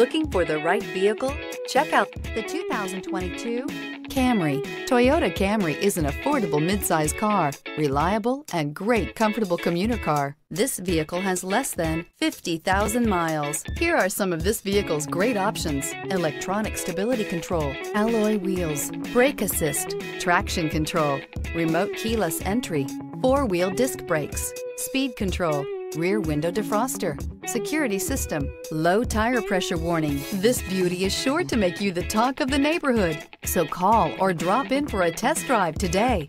Looking for the right vehicle? Check out the 2022 Camry. Toyota Camry is an affordable midsize car, reliable and great comfortable commuter car. This vehicle has less than 50,000 miles. Here are some of this vehicle's great options. Electronic stability control, alloy wheels, brake assist, traction control, remote keyless entry, four-wheel disc brakes, speed control, rear window defroster, security system, low tire pressure warning. This beauty is sure to make you the talk of the neighborhood. So call or drop in for a test drive today.